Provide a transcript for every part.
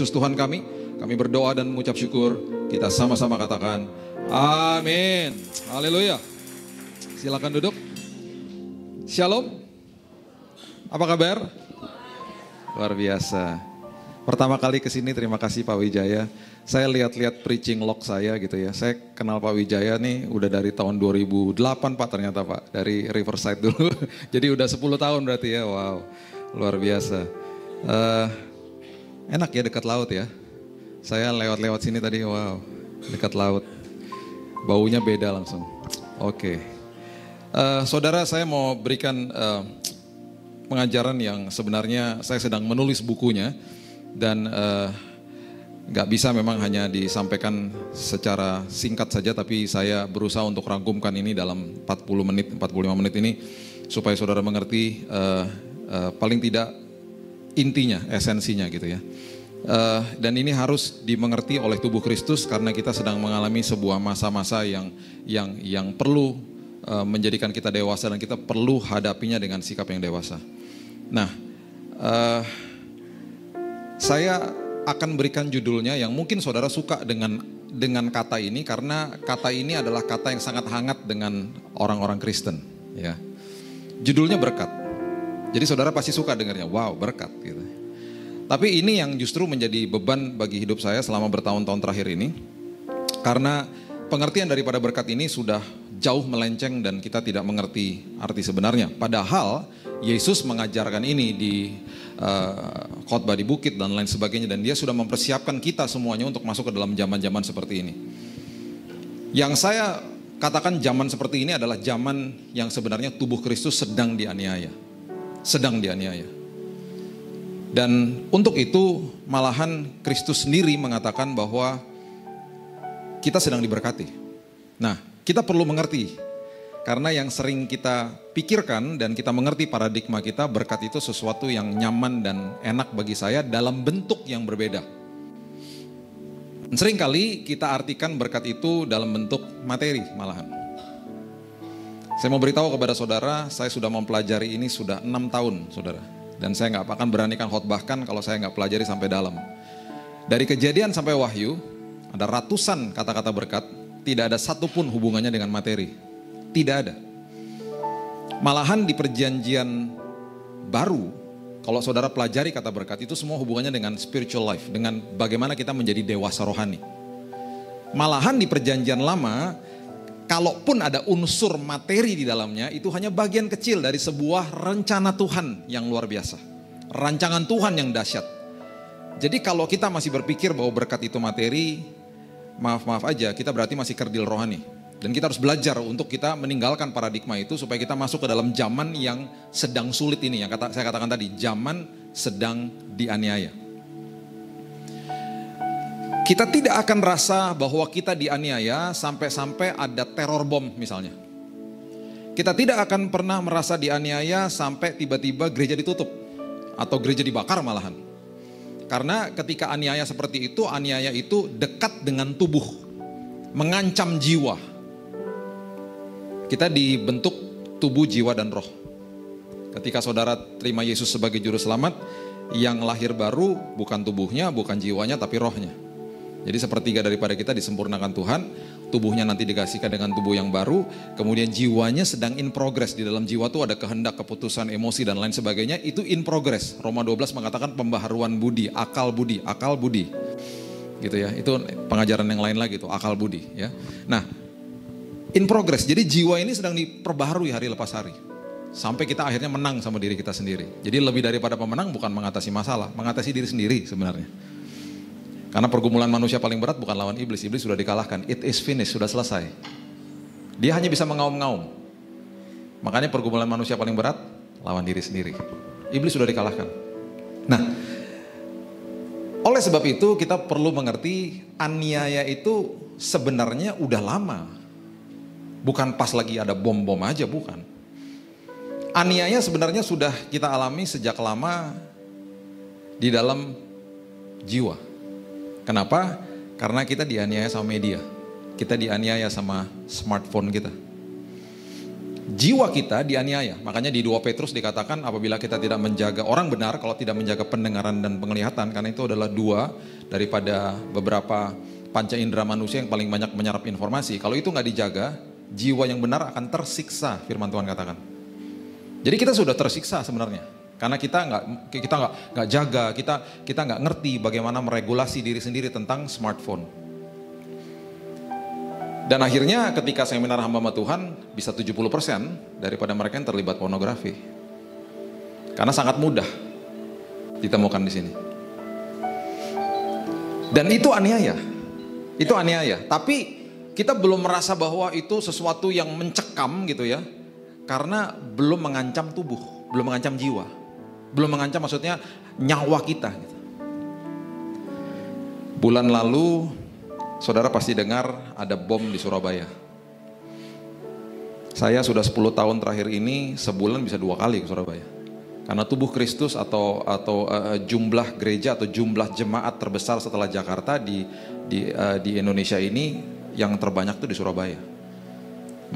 Kristus Tuhan kami. Kami berdoa dan mengucap syukur. Kita sama-sama katakan, Amin. Haleluya. Silakan duduk. Shalom. Apa kabar? Luar biasa. Pertama kali ke sini terima kasih Pak Wijaya. Saya lihat-lihat preaching log saya gitu ya. Saya kenal Pak Wijaya nih udah dari tahun 2008 Pak ternyata Pak. Dari Riverside dulu. Jadi udah 10 tahun berarti ya. Wow. Luar biasa. Uh, enak ya dekat laut ya. Saya lewat-lewat sini tadi, wow, dekat laut. Baunya beda langsung. Oke. Okay. Uh, saudara, saya mau berikan uh, pengajaran yang sebenarnya saya sedang menulis bukunya dan uh, nggak bisa memang hanya disampaikan secara singkat saja tapi saya berusaha untuk rangkumkan ini dalam 40 menit 45 menit ini supaya saudara mengerti uh, uh, paling tidak intinya esensinya gitu ya Uh, dan ini harus dimengerti oleh tubuh Kristus karena kita sedang mengalami sebuah masa-masa yang yang yang perlu uh, menjadikan kita dewasa dan kita perlu hadapinya dengan sikap yang dewasa. Nah, uh, saya akan berikan judulnya yang mungkin saudara suka dengan dengan kata ini karena kata ini adalah kata yang sangat hangat dengan orang-orang Kristen. Ya, judulnya berkat. Jadi saudara pasti suka dengarnya, wow berkat gitu. Tapi ini yang justru menjadi beban bagi hidup saya selama bertahun-tahun terakhir ini. Karena pengertian daripada berkat ini sudah jauh melenceng dan kita tidak mengerti arti sebenarnya. Padahal Yesus mengajarkan ini di uh, khotbah di bukit dan lain sebagainya dan dia sudah mempersiapkan kita semuanya untuk masuk ke dalam zaman-zaman seperti ini. Yang saya katakan zaman seperti ini adalah zaman yang sebenarnya tubuh Kristus sedang dianiaya. Sedang dianiaya. Dan untuk itu malahan Kristus sendiri mengatakan bahwa kita sedang diberkati. Nah, kita perlu mengerti karena yang sering kita pikirkan dan kita mengerti paradigma kita berkat itu sesuatu yang nyaman dan enak bagi saya dalam bentuk yang berbeda. Seringkali kita artikan berkat itu dalam bentuk materi malahan. Saya mau beritahu kepada saudara, saya sudah mempelajari ini sudah enam tahun, saudara dan saya nggak akan beranikan khotbahkan kalau saya nggak pelajari sampai dalam. Dari kejadian sampai wahyu, ada ratusan kata-kata berkat, tidak ada satupun hubungannya dengan materi. Tidak ada. Malahan di perjanjian baru, kalau saudara pelajari kata berkat, itu semua hubungannya dengan spiritual life, dengan bagaimana kita menjadi dewasa rohani. Malahan di perjanjian lama, kalaupun ada unsur materi di dalamnya, itu hanya bagian kecil dari sebuah rencana Tuhan yang luar biasa. Rancangan Tuhan yang dahsyat. Jadi kalau kita masih berpikir bahwa berkat itu materi, maaf-maaf aja, kita berarti masih kerdil rohani. Dan kita harus belajar untuk kita meninggalkan paradigma itu supaya kita masuk ke dalam zaman yang sedang sulit ini. Yang kata, saya katakan tadi, zaman sedang dianiaya. Kita tidak akan rasa bahwa kita dianiaya sampai-sampai ada teror bom misalnya. Kita tidak akan pernah merasa dianiaya sampai tiba-tiba gereja ditutup atau gereja dibakar malahan. Karena ketika aniaya seperti itu, aniaya itu dekat dengan tubuh, mengancam jiwa. Kita dibentuk tubuh, jiwa, dan roh. Ketika saudara terima Yesus sebagai juru selamat, yang lahir baru bukan tubuhnya, bukan jiwanya, tapi rohnya. Jadi sepertiga daripada kita disempurnakan Tuhan, tubuhnya nanti dikasihkan dengan tubuh yang baru, kemudian jiwanya sedang in progress. Di dalam jiwa tuh ada kehendak, keputusan, emosi dan lain sebagainya, itu in progress. Roma 12 mengatakan pembaharuan budi, akal budi, akal budi. Gitu ya. Itu pengajaran yang lain lagi tuh, akal budi ya. Nah, in progress. Jadi jiwa ini sedang diperbaharui hari lepas hari. Sampai kita akhirnya menang sama diri kita sendiri. Jadi lebih daripada pemenang bukan mengatasi masalah, mengatasi diri sendiri sebenarnya. Karena pergumulan manusia paling berat bukan lawan iblis. Iblis sudah dikalahkan. It is finished, sudah selesai. Dia hanya bisa mengaum-ngaum. Makanya pergumulan manusia paling berat lawan diri sendiri. Iblis sudah dikalahkan. Nah, oleh sebab itu kita perlu mengerti aniaya itu sebenarnya udah lama. Bukan pas lagi ada bom-bom aja, bukan. Aniaya sebenarnya sudah kita alami sejak lama di dalam jiwa. Kenapa? Karena kita dianiaya sama media. Kita dianiaya sama smartphone kita. jiwa kita dianiaya. Makanya di 2 Petrus dikatakan apabila kita tidak menjaga orang benar, kalau tidak menjaga pendengaran dan penglihatan, karena itu adalah dua daripada beberapa panca indera manusia yang paling banyak menyerap informasi. Kalau itu nggak dijaga, jiwa yang benar akan tersiksa, firman Tuhan katakan. Jadi kita sudah tersiksa sebenarnya, karena kita nggak kita nggak nggak jaga, kita kita nggak ngerti bagaimana meregulasi diri sendiri tentang smartphone. Dan akhirnya ketika seminar hamba Tuhan bisa 70% daripada mereka yang terlibat pornografi. Karena sangat mudah ditemukan di sini. Dan itu aniaya. Itu aniaya. Tapi kita belum merasa bahwa itu sesuatu yang mencekam gitu ya. Karena belum mengancam tubuh, belum mengancam jiwa. Belum mengancam maksudnya nyawa kita gitu. Bulan lalu Saudara pasti dengar ada bom di Surabaya. Saya sudah 10 tahun terakhir ini sebulan bisa dua kali ke Surabaya. Karena tubuh Kristus atau atau uh, jumlah gereja atau jumlah jemaat terbesar setelah Jakarta di di uh, di Indonesia ini yang terbanyak tuh di Surabaya.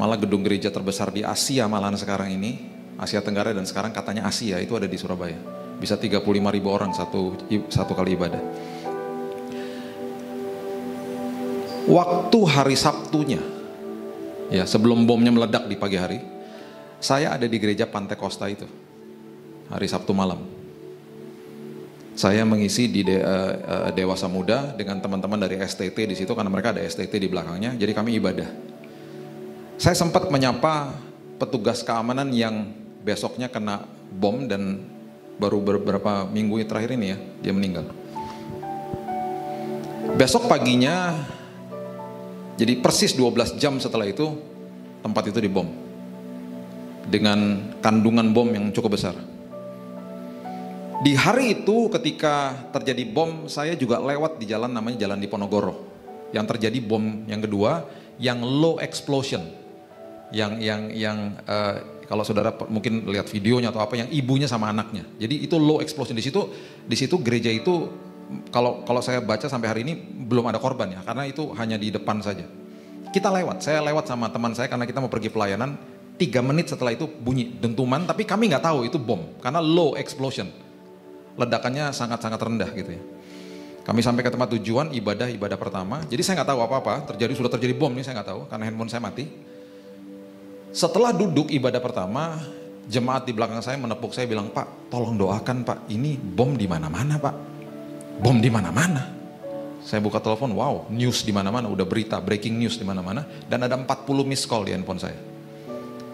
Malah gedung gereja terbesar di Asia malahan sekarang ini, Asia Tenggara dan sekarang katanya Asia itu ada di Surabaya. Bisa 35 ribu orang satu satu kali ibadah. waktu hari Sabtunya, ya sebelum bomnya meledak di pagi hari, saya ada di gereja Pantai Costa itu, hari Sabtu malam. Saya mengisi di de, uh, dewasa muda dengan teman-teman dari STT di situ karena mereka ada STT di belakangnya, jadi kami ibadah. Saya sempat menyapa petugas keamanan yang besoknya kena bom dan baru beberapa minggu terakhir ini ya dia meninggal. Besok paginya jadi persis 12 jam setelah itu tempat itu dibom. Dengan kandungan bom yang cukup besar. Di hari itu ketika terjadi bom, saya juga lewat di jalan namanya Jalan Diponegoro. Yang terjadi bom yang kedua, yang low explosion. Yang yang yang uh, kalau saudara mungkin lihat videonya atau apa yang ibunya sama anaknya. Jadi itu low explosion di situ di situ gereja itu kalau kalau saya baca sampai hari ini belum ada korban ya, karena itu hanya di depan saja. Kita lewat, saya lewat sama teman saya karena kita mau pergi pelayanan. Tiga menit setelah itu bunyi dentuman, tapi kami nggak tahu itu bom karena low explosion, ledakannya sangat-sangat rendah gitu ya. Kami sampai ke tempat tujuan ibadah ibadah pertama, jadi saya nggak tahu apa-apa. Terjadi sudah terjadi bom nih saya nggak tahu karena handphone saya mati. Setelah duduk ibadah pertama, jemaat di belakang saya menepuk saya bilang Pak, tolong doakan Pak, ini bom di mana-mana Pak bom di mana-mana. Saya buka telepon, wow, news di mana-mana, udah berita, breaking news di mana-mana, dan ada 40 miss call di handphone saya.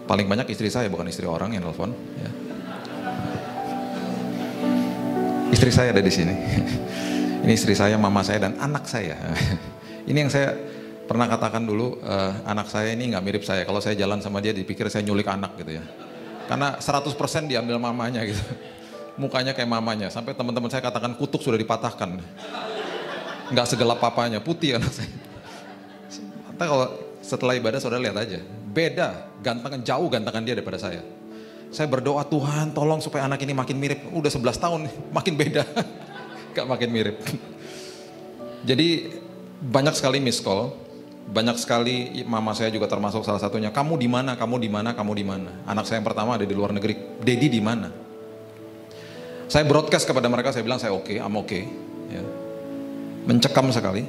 Paling banyak istri saya, bukan istri orang yang telepon. Ya. Istri saya ada di sini. Ini istri saya, mama saya, dan anak saya. Ini yang saya pernah katakan dulu, uh, anak saya ini nggak mirip saya. Kalau saya jalan sama dia, dipikir saya nyulik anak gitu ya. Karena 100% diambil mamanya gitu mukanya kayak mamanya. Sampai teman-teman saya katakan kutuk sudah dipatahkan. Nggak segelap papanya, putih anak saya. Entah kalau setelah ibadah saudara lihat aja. Beda, gantengan jauh gantengan dia daripada saya. Saya berdoa Tuhan tolong supaya anak ini makin mirip. Udah 11 tahun makin beda. Gak makin mirip. Jadi banyak sekali miss call, banyak sekali mama saya juga termasuk salah satunya. Kamu di mana? Kamu di mana? Kamu di mana? Anak saya yang pertama ada di luar negeri. Dedi di mana? Saya broadcast kepada mereka, saya bilang saya oke, okay, I'm oke. Okay. Ya. Mencekam sekali.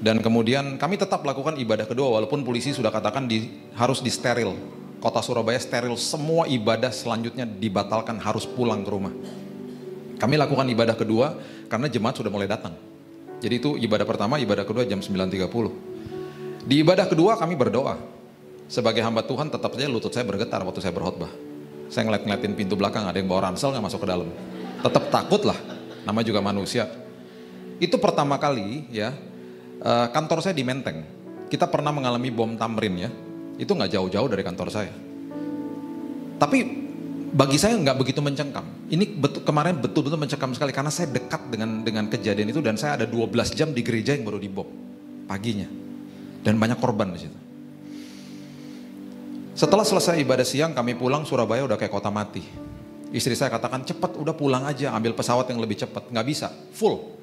Dan kemudian kami tetap lakukan ibadah kedua walaupun polisi sudah katakan di, harus di steril. Kota Surabaya steril, semua ibadah selanjutnya dibatalkan harus pulang ke rumah. Kami lakukan ibadah kedua karena jemaat sudah mulai datang. Jadi itu ibadah pertama, ibadah kedua jam 9.30. Di ibadah kedua kami berdoa. Sebagai hamba Tuhan tetap saja lutut saya bergetar waktu saya berkhotbah. Saya ngeliat-ngeliatin pintu belakang, ada yang bawa ransel nggak masuk ke dalam tetap takut lah. Nama juga manusia. Itu pertama kali ya, eh, kantor saya di Menteng. Kita pernah mengalami bom Tamrin ya. Itu nggak jauh-jauh dari kantor saya. Tapi bagi saya nggak begitu mencengkam. Ini betul, kemarin betul-betul mencengkam sekali karena saya dekat dengan dengan kejadian itu dan saya ada 12 jam di gereja yang baru dibom paginya. Dan banyak korban di situ. Setelah selesai ibadah siang kami pulang Surabaya udah kayak kota mati. Istri saya katakan cepat udah pulang aja ambil pesawat yang lebih cepat. Nggak bisa, full.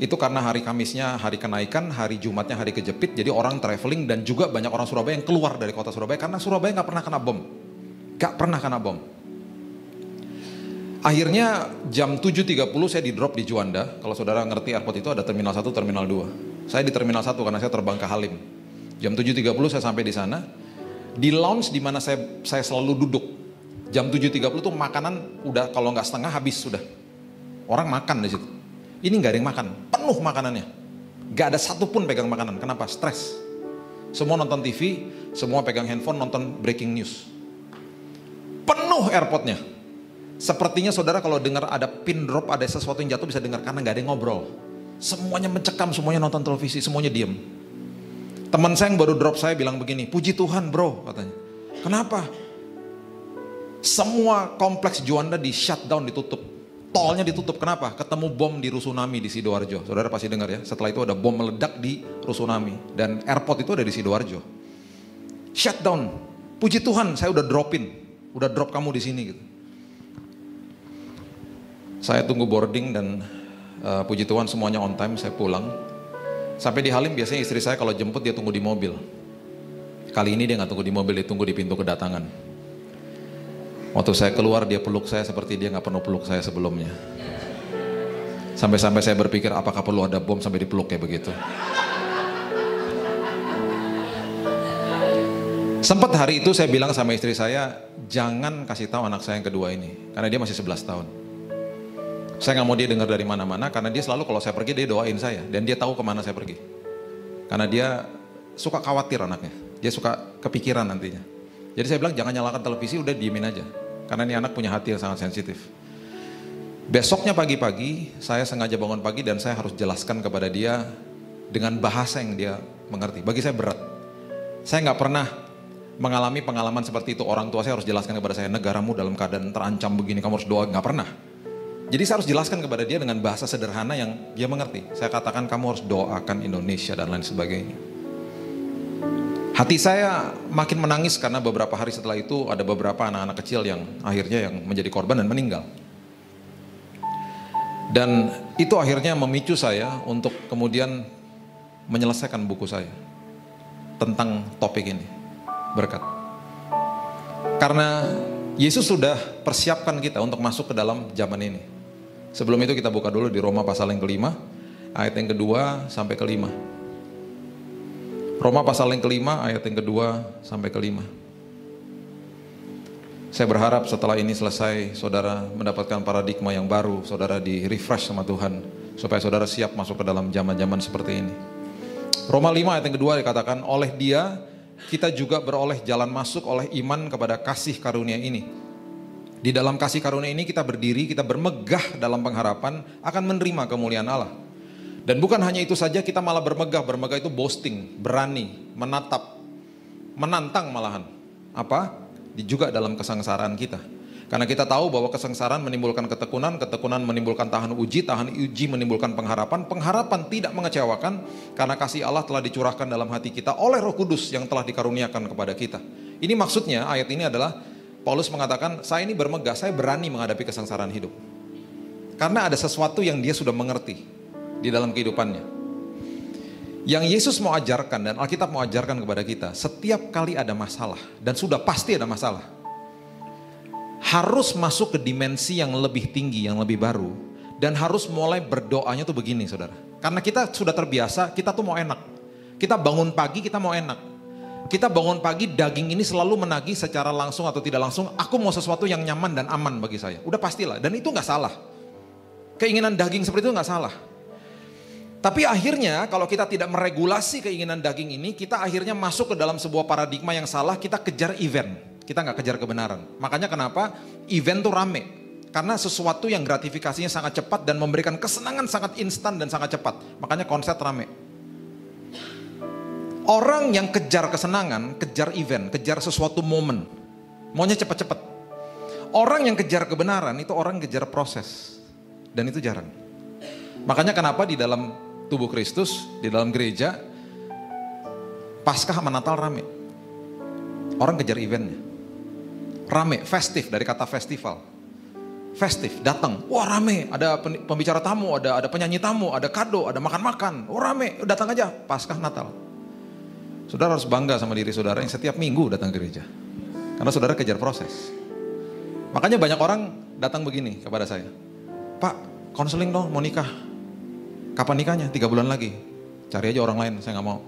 Itu karena hari Kamisnya hari kenaikan, hari Jumatnya hari kejepit. Jadi orang traveling dan juga banyak orang Surabaya yang keluar dari kota Surabaya karena Surabaya nggak pernah kena bom. Gak pernah kena bom. Akhirnya jam 7.30 saya di drop di Juanda. Kalau saudara ngerti airport itu ada terminal 1, terminal 2. Saya di terminal 1 karena saya terbang ke Halim. Jam 7.30 saya sampai di sana. Di lounge di mana saya saya selalu duduk. Jam 7.30 tuh makanan udah kalau nggak setengah habis sudah. Orang makan di situ. Ini nggak ada yang makan, penuh makanannya. Gak ada satupun pegang makanan. Kenapa? Stres. Semua nonton TV, semua pegang handphone nonton breaking news. Penuh airportnya Sepertinya saudara kalau dengar ada pin drop, ada sesuatu yang jatuh bisa dengar karena nggak ada yang ngobrol. Semuanya mencekam, semuanya nonton televisi, semuanya diem. Teman saya yang baru drop saya bilang begini, puji Tuhan bro katanya. Kenapa? Semua kompleks Juanda di shutdown, ditutup. Tolnya ditutup, kenapa? Ketemu bom di Rusunami di Sidoarjo. Saudara pasti dengar ya, setelah itu ada bom meledak di Rusunami. Dan airport itu ada di Sidoarjo. Shutdown. Puji Tuhan, saya udah dropin. Udah drop kamu di sini gitu. Saya tunggu boarding dan uh, puji Tuhan semuanya on time, saya pulang. Sampai di Halim biasanya istri saya kalau jemput dia tunggu di mobil. Kali ini dia nggak tunggu di mobil, dia tunggu di pintu kedatangan. Waktu saya keluar dia peluk saya seperti dia nggak pernah peluk saya sebelumnya. Sampai-sampai saya berpikir apakah perlu ada bom sampai dipeluk kayak begitu. Sempat hari itu saya bilang sama istri saya, jangan kasih tahu anak saya yang kedua ini, karena dia masih 11 tahun. Saya nggak mau dia dengar dari mana-mana karena dia selalu kalau saya pergi dia doain saya dan dia tahu ke mana saya pergi. Karena dia suka khawatir anaknya, dia suka kepikiran nantinya. Jadi saya bilang jangan nyalakan televisi, udah diemin aja. Karena ini anak punya hati yang sangat sensitif. Besoknya pagi-pagi saya sengaja bangun pagi dan saya harus jelaskan kepada dia dengan bahasa yang dia mengerti. Bagi saya berat. Saya nggak pernah mengalami pengalaman seperti itu. Orang tua saya harus jelaskan kepada saya negaramu dalam keadaan terancam begini, kamu harus doa. Nggak pernah. Jadi saya harus jelaskan kepada dia dengan bahasa sederhana yang dia mengerti. Saya katakan kamu harus doakan Indonesia dan lain sebagainya. Hati saya makin menangis karena beberapa hari setelah itu ada beberapa anak-anak kecil yang akhirnya yang menjadi korban dan meninggal. Dan itu akhirnya memicu saya untuk kemudian menyelesaikan buku saya tentang topik ini. Berkat. Karena Yesus sudah persiapkan kita untuk masuk ke dalam zaman ini. Sebelum itu kita buka dulu di Roma pasal yang kelima, ayat yang kedua sampai kelima. Roma pasal yang kelima, ayat yang kedua sampai kelima. Saya berharap setelah ini selesai, saudara mendapatkan paradigma yang baru, saudara di refresh sama Tuhan, supaya saudara siap masuk ke dalam zaman-zaman seperti ini. Roma 5 ayat yang kedua dikatakan, oleh dia kita juga beroleh jalan masuk oleh iman kepada kasih karunia ini di dalam kasih karunia ini kita berdiri, kita bermegah dalam pengharapan akan menerima kemuliaan Allah. Dan bukan hanya itu saja, kita malah bermegah. Bermegah itu boasting, berani, menatap, menantang malahan. Apa? Juga dalam kesengsaraan kita. Karena kita tahu bahwa kesengsaraan menimbulkan ketekunan, ketekunan menimbulkan tahan uji, tahan uji menimbulkan pengharapan, pengharapan tidak mengecewakan karena kasih Allah telah dicurahkan dalam hati kita oleh Roh Kudus yang telah dikaruniakan kepada kita. Ini maksudnya ayat ini adalah Paulus mengatakan, saya ini bermegah, saya berani menghadapi kesengsaraan hidup. Karena ada sesuatu yang dia sudah mengerti di dalam kehidupannya. Yang Yesus mau ajarkan dan Alkitab mau ajarkan kepada kita, setiap kali ada masalah, dan sudah pasti ada masalah, harus masuk ke dimensi yang lebih tinggi, yang lebih baru, dan harus mulai berdoanya tuh begini saudara. Karena kita sudah terbiasa, kita tuh mau enak. Kita bangun pagi, kita mau enak kita bangun pagi daging ini selalu menagih secara langsung atau tidak langsung, aku mau sesuatu yang nyaman dan aman bagi saya. Udah pastilah, dan itu nggak salah. Keinginan daging seperti itu nggak salah. Tapi akhirnya kalau kita tidak meregulasi keinginan daging ini, kita akhirnya masuk ke dalam sebuah paradigma yang salah, kita kejar event. Kita nggak kejar kebenaran. Makanya kenapa event tuh rame. Karena sesuatu yang gratifikasinya sangat cepat dan memberikan kesenangan sangat instan dan sangat cepat. Makanya konsep rame. Orang yang kejar kesenangan, kejar event, kejar sesuatu momen. Maunya cepat-cepat. Orang yang kejar kebenaran itu orang kejar proses. Dan itu jarang. Makanya kenapa di dalam tubuh Kristus, di dalam gereja, Paskah sama Natal rame. Orang kejar eventnya. Rame, festif dari kata festival. Festif, datang, wah rame, ada pembicara tamu, ada ada penyanyi tamu, ada kado, ada makan-makan, oh rame, datang aja, Paskah Natal. Saudara harus bangga sama diri saudara yang setiap minggu datang ke gereja. Karena saudara kejar proses. Makanya banyak orang datang begini kepada saya. Pak, konseling dong, mau nikah. Kapan nikahnya? Tiga bulan lagi. Cari aja orang lain, saya nggak mau.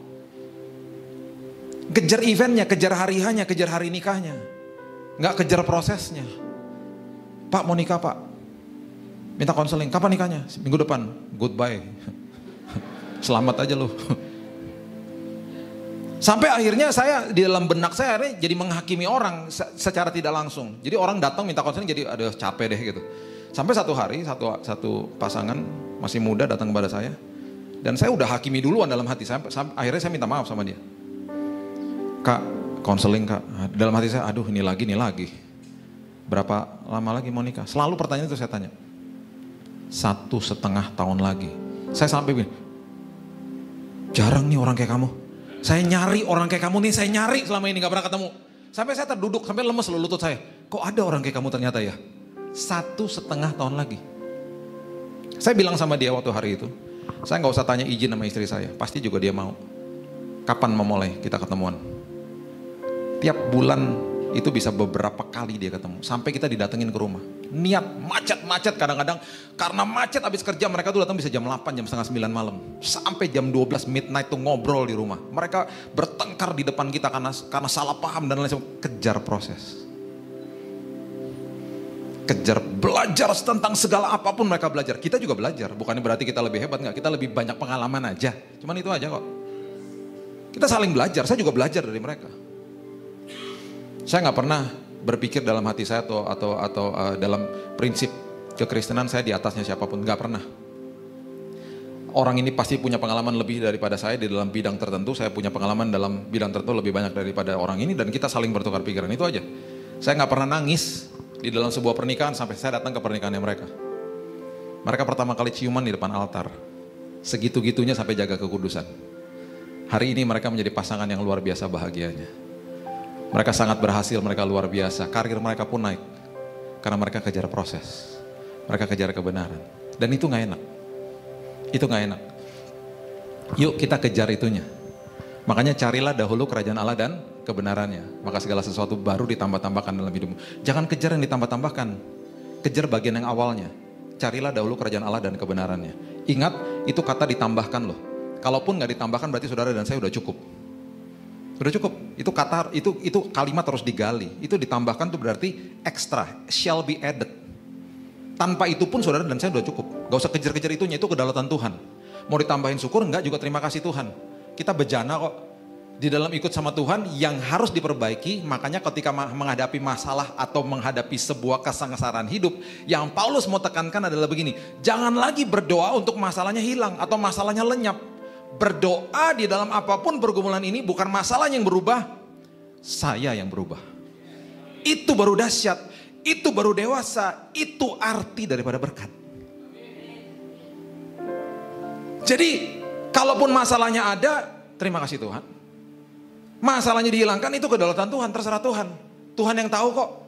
Kejar eventnya, kejar hari hanya, kejar hari nikahnya. Nggak kejar prosesnya. Pak mau nikah pak, minta konseling. Kapan nikahnya? Minggu depan. Goodbye. Selamat aja loh. Sampai akhirnya saya di dalam benak saya akhirnya jadi menghakimi orang secara tidak langsung. Jadi orang datang minta konseling jadi ada capek deh gitu. Sampai satu hari satu satu pasangan masih muda datang kepada saya dan saya udah hakimi duluan dalam hati saya. Sampai, akhirnya saya minta maaf sama dia. Kak, konseling kak. Dalam hati saya, aduh ini lagi, ini lagi. Berapa lama lagi mau nikah? Selalu pertanyaan itu saya tanya. Satu setengah tahun lagi. Saya sampai begini, jarang nih orang kayak kamu saya nyari orang kayak kamu nih, saya nyari selama ini gak pernah ketemu. Sampai saya terduduk, sampai lemes loh lutut saya. Kok ada orang kayak kamu ternyata ya? Satu setengah tahun lagi. Saya bilang sama dia waktu hari itu, saya nggak usah tanya izin sama istri saya, pasti juga dia mau. Kapan memulai kita ketemuan? Tiap bulan itu bisa beberapa kali dia ketemu. Sampai kita didatengin ke rumah. Niat macet-macet kadang-kadang. Karena macet habis kerja mereka tuh datang bisa jam 8, jam setengah 9 malam. Sampai jam 12 midnight tuh ngobrol di rumah. Mereka bertengkar di depan kita karena karena salah paham dan lain sebagainya. Kejar proses. Kejar belajar tentang segala apa pun mereka belajar. Kita juga belajar. Bukannya berarti kita lebih hebat nggak. Kita lebih banyak pengalaman aja. Cuman itu aja kok. Kita saling belajar. Saya juga belajar dari mereka. Saya nggak pernah berpikir dalam hati saya atau atau atau uh, dalam prinsip kekristenan saya di atasnya siapa pun nggak pernah. Orang ini pasti punya pengalaman lebih daripada saya di dalam bidang tertentu. Saya punya pengalaman dalam bidang tertentu lebih banyak daripada orang ini dan kita saling bertukar pikiran itu aja. Saya nggak pernah nangis di dalam sebuah pernikahan sampai saya datang ke pernikahannya mereka. Mereka pertama kali ciuman di depan altar. Segitu-gitunya sampai jaga kekudusan. Hari ini mereka menjadi pasangan yang luar biasa bahagianya. Mereka sangat berhasil, mereka luar biasa. Karir mereka pun naik. Karena mereka kejar proses. Mereka kejar kebenaran. Dan itu gak enak. Itu gak enak. Yuk kita kejar itunya. Makanya carilah dahulu kerajaan Allah dan kebenarannya. Maka segala sesuatu baru ditambah-tambahkan dalam hidupmu. Jangan kejar yang ditambah-tambahkan. Kejar bagian yang awalnya. Carilah dahulu kerajaan Allah dan kebenarannya. Ingat, itu kata ditambahkan loh. Kalaupun nggak ditambahkan berarti saudara dan saya udah cukup. Sudah cukup. Itu kata itu itu kalimat terus digali. Itu ditambahkan tuh berarti ekstra, shall be added. Tanpa itu pun saudara dan saya sudah cukup. Gak usah kejar-kejar itunya, itu kedaulatan Tuhan. Mau ditambahin syukur enggak juga terima kasih Tuhan. Kita bejana kok. Di dalam ikut sama Tuhan yang harus diperbaiki, makanya ketika menghadapi masalah atau menghadapi sebuah kesangsaran hidup, yang Paulus mau tekankan adalah begini, jangan lagi berdoa untuk masalahnya hilang atau masalahnya lenyap berdoa di dalam apa pun pergumulan ini bukan masalah yang berubah, saya yang berubah. Itu baru dahsyat, itu baru dewasa, itu arti daripada berkat. Jadi, kalaupun masalahnya ada, terima kasih Tuhan. Masalahnya dihilangkan itu kedaulatan Tuhan, terserah Tuhan. Tuhan yang tahu kok.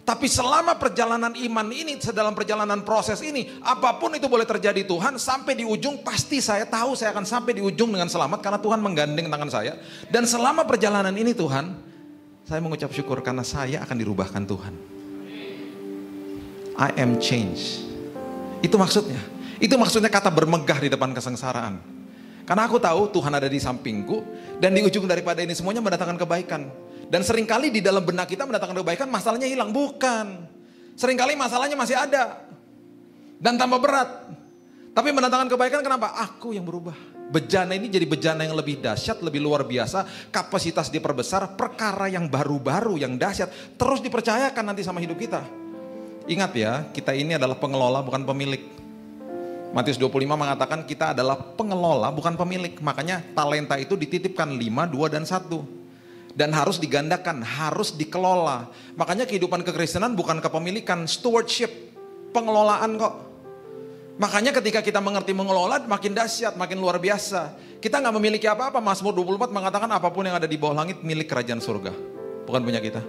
Tapi selama perjalanan iman ini, sedalam perjalanan proses ini, apa pun itu boleh terjadi Tuhan, sampai di ujung pasti saya tahu saya akan sampai di ujung dengan selamat karena Tuhan menggandeng tangan saya. Dan selama perjalanan ini Tuhan, saya mengucap syukur karena saya akan dirubahkan Tuhan. I am change. Itu maksudnya. Itu maksudnya kata bermegah di depan kesengsaraan. Karena aku tahu Tuhan ada di sampingku dan di ujung daripada ini semuanya mendatangkan kebaikan. Dan sering kali di dalam benak kita mendatangkan kebaikan, masalahnya hilang. Bukan. Seringkali masalahnya masih ada. Dan tambah berat. Tapi mendatangkan kebaikan kenapa? Aku yang berubah. Bejana ini jadi bejana yang lebih dahsyat, lebih luar biasa. Kapasitas diperbesar, perkara yang baru-baru, yang dahsyat. Terus dipercayakan nanti sama hidup kita. Ingat ya, kita ini adalah pengelola bukan pemilik. Matius 25 mengatakan kita adalah pengelola bukan pemilik. Makanya talenta itu dititipkan 5, 2, dan 1 dan harus digandakan, harus dikelola. Makanya kehidupan kekristenan bukan kepemilikan, stewardship, pengelolaan kok. Makanya ketika kita mengerti mengelola makin dahsyat, makin luar biasa. Kita nggak memiliki apa-apa. Mazmur 24 mengatakan apa pun yang ada di bawah langit milik kerajaan surga. Bukan punya kita.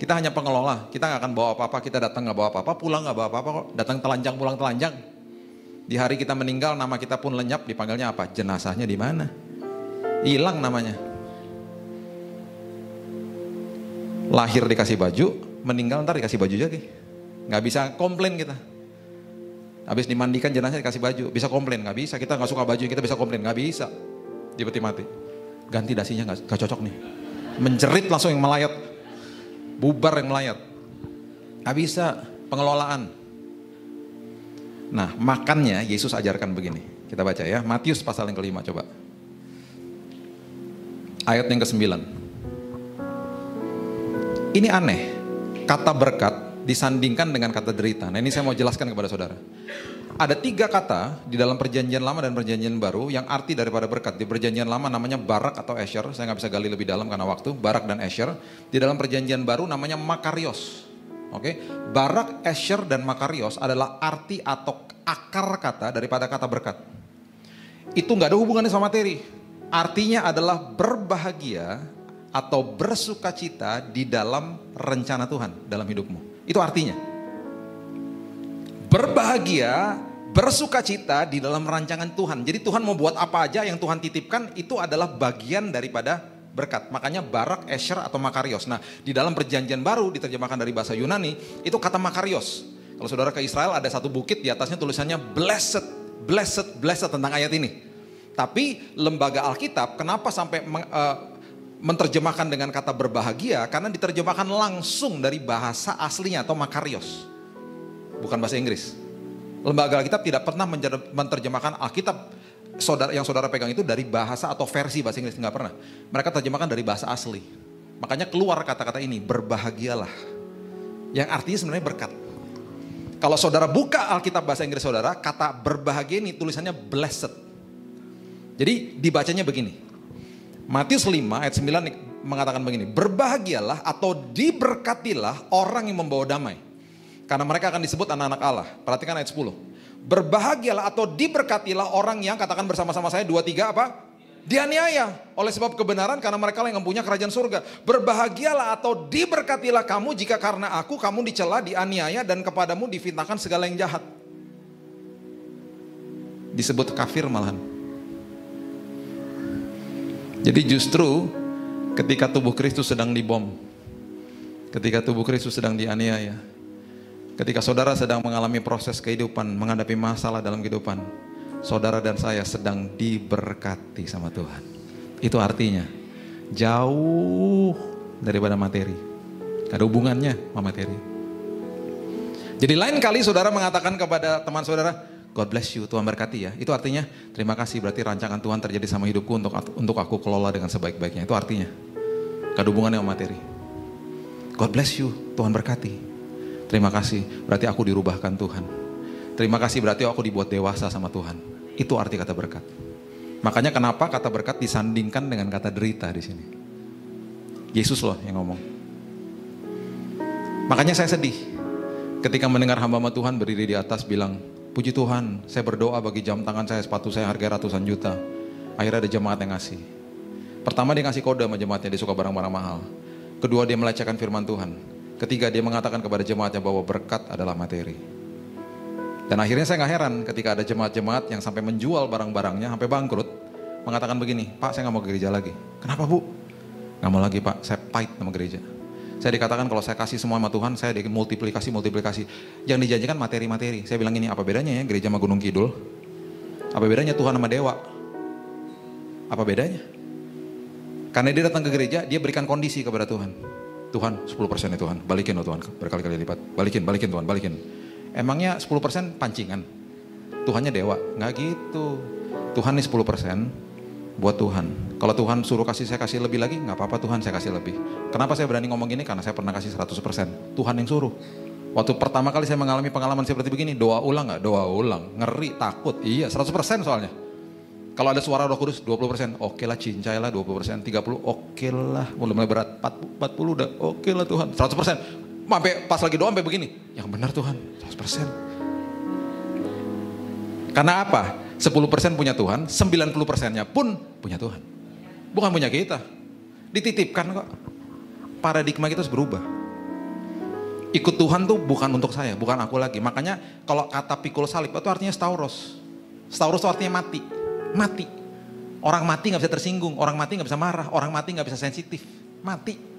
Kita hanya pengelola. Kita nggak akan bawa apa-apa. Kita datang nggak bawa apa-apa, pulang nggak bawa apa-apa kok. Datang telanjang, pulang telanjang. Di hari kita meninggal, nama kita pun lenyap. Dipanggilnya apa? Jenazahnya di mana? Hilang namanya. Lahir dikasih baju, meninggal ntar dikasih baju lagi. Nggak bisa komplain kita. Habis dimandikan jenazah dikasih baju, bisa komplain nggak bisa. Kita nggak suka baju, kita bisa komplain nggak bisa. Di peti mati. Ganti dasinya nggak cocok nih. Menjerit langsung yang melayat, bubar yang melayat. Nggak bisa pengelolaan. Nah makannya Yesus ajarkan begini. Kita baca ya, Matius pasal yang kelima coba. Ayat yang ke sembilan. Ini aneh, kata berkat disandingkan dengan kata derita. Nah ini saya mau jelaskan kepada saudara. Ada tiga kata di dalam perjanjian lama dan perjanjian baru yang arti daripada berkat. Di perjanjian lama namanya barak atau esher, saya nggak bisa gali lebih dalam karena waktu, barak dan esher. Di dalam perjanjian baru namanya makarios. Oke, barak, esher, dan makarios adalah arti atau akar kata daripada kata berkat. Itu nggak ada hubungannya sama materi. Artinya adalah berbahagia atau bersuka cita di dalam rencana Tuhan dalam hidupmu. Itu artinya. Berbahagia, bersuka cita di dalam rancangan Tuhan. Jadi Tuhan mau buat apa aja yang Tuhan titipkan itu adalah bagian daripada berkat. Makanya barak, esher atau makarios. Nah di dalam perjanjian baru diterjemahkan dari bahasa Yunani itu kata makarios. Kalau saudara ke Israel ada satu bukit di atasnya tulisannya blessed, blessed, blessed tentang ayat ini. Tapi lembaga Alkitab kenapa sampai uh, menerjemahkan dengan kata berbahagia? Karena diterjemahkan langsung dari bahasa aslinya atau makarios. Bukan bahasa Inggris. Lembaga Alkitab tidak pernah menerjemahkan Alkitab saudara yang saudara pegang itu dari bahasa atau versi bahasa Inggris nggak pernah. Mereka terjemahkan dari bahasa asli. Makanya keluar kata-kata ini berbahagialah. Yang artinya sebenarnya berkat. Kalau saudara buka Alkitab bahasa Inggris saudara, kata berbahagia ini tulisannya blessed. Jadi dibacanya begini. Matius 5 ayat 9 mengatakan begini, berbahagialah atau diberkatilah orang yang membawa damai. Karena mereka akan disebut anak-anak Allah. Perhatikan ayat 10. Berbahagialah atau diberkatilah orang yang katakan bersama-sama saya dua tiga apa? Dianiaya oleh sebab kebenaran karena mereka yang mempunyai kerajaan surga. Berbahagialah atau diberkatilah kamu jika karena aku kamu dicela, dianiaya dan kepadamu difitnahkan segala yang jahat. Disebut kafir malahan. Jadi justru ketika tubuh Kristus sedang dibom, ketika tubuh Kristus sedang dianiaya, ketika saudara sedang mengalami proses kehidupan, menghadapi masalah dalam kehidupan, saudara dan saya sedang diberkati sama Tuhan. Itu artinya jauh daripada materi. Ada hubungannya sama materi. Jadi lain kali saudara mengatakan kepada teman saudara, God bless you, Tuhan berkati ya. Itu artinya terima kasih berarti rancangan Tuhan terjadi sama hidupku untuk untuk aku kelola dengan sebaik-baiknya. Itu artinya. Hubungannya sama materi. God bless you, Tuhan berkati. Terima kasih berarti aku dirubahkan Tuhan. Terima kasih berarti aku dibuat dewasa sama Tuhan. Itu arti kata berkat. Makanya kenapa kata berkat disandingkan dengan kata derita di sini. Yesus loh yang ngomong. Makanya saya sedih ketika mendengar hamba Tuhan berdiri di atas bilang, puji Tuhan, saya berdoa bagi jam tangan saya, sepatu saya harga ratusan juta. Akhirnya ada jemaat yang ngasih. Pertama dia ngasih kode sama jemaatnya, dia suka barang-barang mahal. Kedua dia melecehkan firman Tuhan. Ketiga dia mengatakan kepada jemaatnya bahwa berkat adalah materi. Dan akhirnya saya nggak heran ketika ada jemaat-jemaat yang sampai menjual barang-barangnya sampai bangkrut. Mengatakan begini, Pak saya nggak mau ke gereja lagi. Kenapa Bu? Nggak mau lagi Pak, saya pahit sama gereja. Saya dikatakan kalau saya kasih semua sama Tuhan, saya multiplikasi, multiplikasi. Yang dijanjikan materi-materi. Saya bilang ini, apa bedanya ya gereja sama Gunung Kidul? Apa bedanya Tuhan sama dewa? Apa bedanya? Karena dia datang ke gereja, dia berikan kondisi kepada Tuhan. Tuhan, 10% ya Tuhan, balikin loh Tuhan, berkali-kali lipat. Balikin, balikin Tuhan, balikin. Emangnya 10% pancingan? Tuhannya dewa? Nggak gitu. Tuhan ini 10% buat Tuhan. Kalau Tuhan suruh kasih saya kasih lebih lagi, nggak apa-apa Tuhan saya kasih lebih. Kenapa saya berani ngomong gini? Karena saya pernah kasih 100%. Tuhan yang suruh. Waktu pertama kali saya mengalami pengalaman seperti begini, doa ulang nggak? Doa ulang. Ngeri, takut. Iya, 100% soalnya. Kalau ada suara roh kudus 20%, oke lah cincai lah 20%, 30, oke lah. Mulai mulai berat, 40, 40 udah oke lah Tuhan. 100%, sampai pas lagi doa sampai begini. Yang benar Tuhan, 100%. Karena apa? 10% punya Tuhan, 90 persennya pun punya Tuhan. Bukan punya kita. Dititipkan kok. Paradigma kita harus berubah. Ikut Tuhan tuh bukan untuk saya, bukan aku lagi. Makanya kalau kata pikul salib itu artinya stauros. Stauros itu artinya mati. Mati. Orang mati nggak bisa tersinggung, orang mati nggak bisa marah, orang mati nggak bisa sensitif. Mati.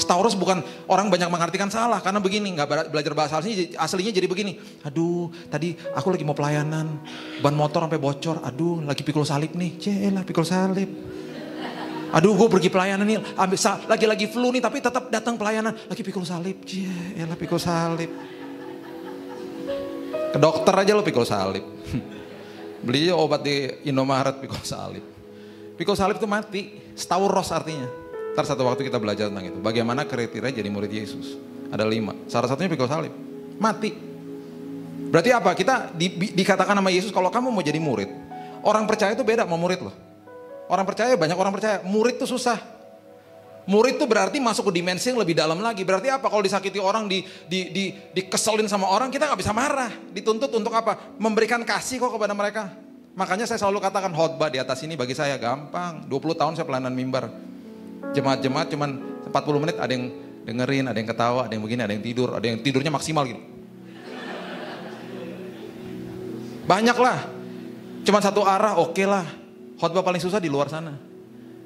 Stauros bukan orang banyak mengartikan salah karena begini nggak belajar bahasa aslinya aslinya jadi begini. Aduh, tadi aku lagi mau pelayanan, ban motor sampai bocor. Aduh, lagi pikul salib nih. Celah pikul salib. Aduh, gue pergi pelayanan nih, lagi-lagi flu nih, tapi tetap datang pelayanan, lagi pikul salib. Celah pikul salib. Ke dokter aja lo pikul salib. Beli obat di Indomaret pikul salib. Pikul salib itu mati, stauros artinya. Ntar satu waktu kita belajar tentang itu. Bagaimana kriteria jadi murid Yesus. Ada lima. Salah satunya pikul salib. Mati. Berarti apa? Kita di, di, dikatakan sama Yesus kalau kamu mau jadi murid. Orang percaya itu beda sama murid loh. Orang percaya banyak orang percaya. Murid itu susah. Murid itu berarti masuk ke dimensi yang lebih dalam lagi. Berarti apa? Kalau disakiti orang, di, di, di, dikeselin sama orang, kita nggak bisa marah. Dituntut untuk apa? Memberikan kasih kok kepada mereka. Makanya saya selalu katakan khotbah di atas ini bagi saya gampang. 20 tahun saya pelayanan mimbar. Jemaat-jemaat cuman 40 menit ada yang dengerin, ada yang ketawa, ada yang begini, ada yang tidur, ada yang tidurnya maksimal gitu. Banyak lah. Cuman satu arah oke okay lah. Khotbah paling susah di luar sana.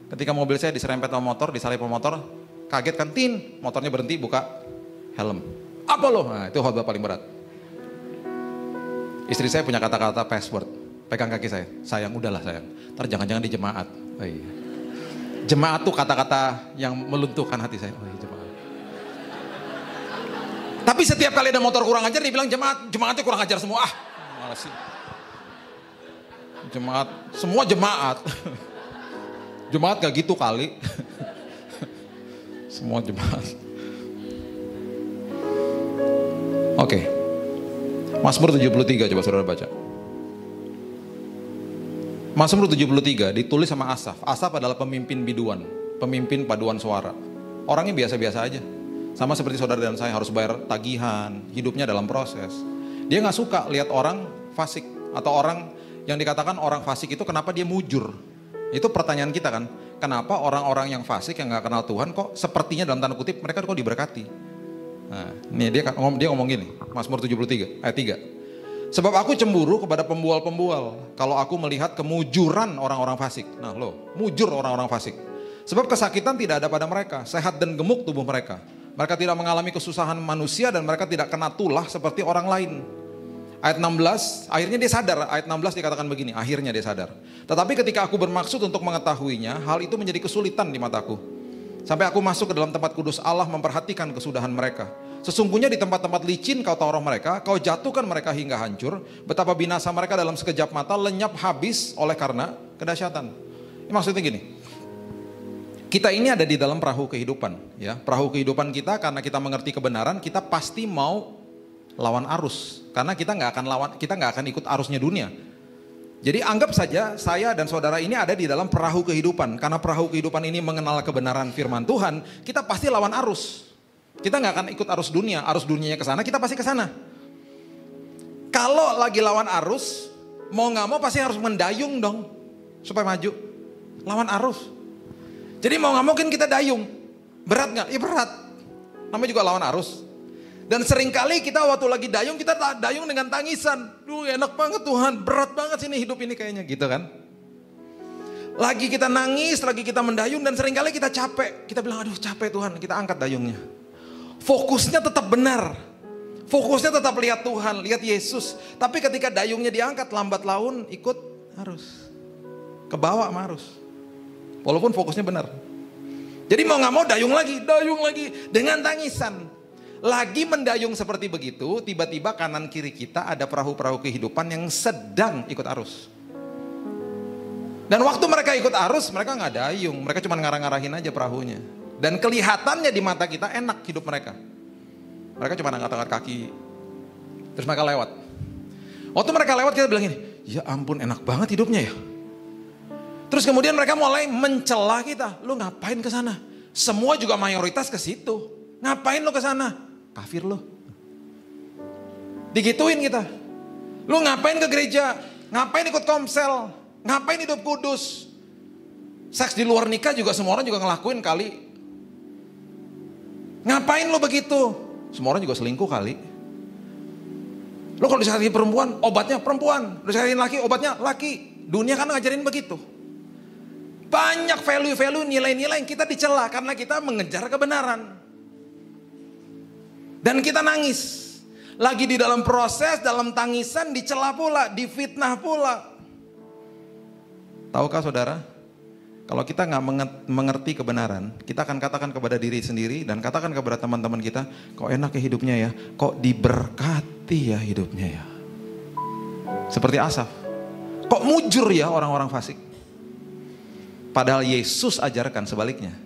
Ketika mobil saya diserempet sama motor, disalip sama motor, kaget kan, tin, motornya berhenti, buka helm. Apa loh? Nah, itu khotbah paling berat. Istri saya punya kata-kata password, pegang kaki saya, sayang udahlah sayang, ntar jangan-jangan di jemaat. Oh, iya. Jemaat tuh kata-kata yang meluntuhkan hati saya. Oh iya jemaat. Tapi setiap kali ada motor kurang ajar, dia bilang jemaat, jemaatnya kurang ajar semua. Ah, malas sih. Jemaat, semua jemaat. jemaat gak gitu kali. semua jemaat. Oke. Okay. Mazmur 73 coba saudara baca. Mazmur 73 ditulis sama Asaf. Asaf adalah pemimpin biduan, pemimpin paduan suara. Orangnya biasa-biasa aja. Sama seperti saudara dan saya harus bayar tagihan, hidupnya dalam proses. Dia nggak suka lihat orang fasik atau orang yang dikatakan orang fasik itu kenapa dia mujur. Itu pertanyaan kita kan. Kenapa orang-orang yang fasik yang nggak kenal Tuhan kok sepertinya dalam tanda kutip mereka kok diberkati. Nah, ini dia dia ngomong gini, Mazmur 73 ayat 3. Sebab aku cemburu kepada pembual-pembual kalau aku melihat kemujuran orang-orang fasik. Nah lo, mujur orang-orang fasik. Sebab kesakitan tidak ada pada mereka, sehat dan gemuk tubuh mereka. Mereka tidak mengalami kesusahan manusia dan mereka tidak kena tulah seperti orang lain. Ayat 16, akhirnya dia sadar, ayat 16 dikatakan begini, akhirnya dia sadar. Tetapi ketika aku bermaksud untuk mengetahuinya, hal itu menjadi kesulitan di mataku. Sampai aku masuk ke dalam tempat kudus Allah memperhatikan kesudahan mereka. Sesungguhnya di tempat-tempat licin kau taruh mereka, kau jatuhkan mereka hingga hancur. Betapa binasa mereka dalam sekejap mata lenyap habis oleh karena kedahsyatan. Ini maksudnya gini. Kita ini ada di dalam perahu kehidupan, ya. Perahu kehidupan kita karena kita mengerti kebenaran, kita pasti mau lawan arus. Karena kita nggak akan lawan, kita nggak akan ikut arusnya dunia. Jadi anggap saja saya dan saudara ini ada di dalam perahu kehidupan. Karena perahu kehidupan ini mengenal kebenaran firman Tuhan, kita pasti lawan arus. Kita nggak akan ikut arus dunia, arus dunianya ke sana, kita pasti ke sana. Kalau lagi lawan arus, mau nggak mau pasti harus mendayung dong supaya maju. Lawan arus. Jadi mau nggak mungkin kita dayung. Berat nggak? Iya berat. Namanya juga lawan arus. Dan sering kali kita waktu lagi dayung, kita dayung dengan tangisan. Duh enak banget Tuhan, berat banget sini hidup ini kayaknya gitu kan. Lagi kita nangis, lagi kita mendayung dan sering kali kita capek. Kita bilang aduh capek Tuhan, kita angkat dayungnya. Fokusnya tetap benar. Fokusnya tetap lihat Tuhan, lihat Yesus. Tapi ketika dayungnya diangkat lambat laun ikut harus. Kebawa sama arus. Walaupun fokusnya benar. Jadi mau nggak mau dayung lagi, dayung lagi dengan tangisan. Lagi mendayung seperti begitu, tiba-tiba kanan kiri kita ada perahu-perahu kehidupan yang sedang ikut arus. Dan waktu mereka ikut arus, mereka nggak dayung, mereka cuma ngarah-ngarahin aja perahunya. Dan kelihatannya di mata kita enak hidup mereka. Mereka cuma angkat-angkat kaki. Terus mereka lewat. Waktu mereka lewat kita bilang ini, ya ampun enak banget hidupnya ya. Terus kemudian mereka mulai mencela kita, lu ngapain ke sana? Semua juga mayoritas ke situ. Ngapain lu ke sana? Kafir lu. Digituin kita. Lu ngapain ke gereja? Ngapain ikut komsel? Ngapain hidup kudus? Seks di luar nikah juga semua orang juga ngelakuin kali. Ngapain lo begitu? Semua orang juga selingkuh kali. Lo kalau disakiti perempuan, obatnya perempuan. Disakiti laki, obatnya laki. Dunia kan ngajarin begitu. Banyak value-value, nilai-nilai yang kita dicela karena kita mengejar kebenaran. Dan kita nangis. Lagi di dalam proses, dalam tangisan, dicela pula, difitnah pula. Tahukah saudara? Kalau kita nggak mengerti kebenaran, kita akan katakan kepada diri sendiri dan katakan kepada teman-teman kita, kok enak ya hidupnya ya, kok diberkati ya hidupnya ya. Seperti Asaf. Kok mujur ya orang-orang fasik? Padahal Yesus ajarkan sebaliknya.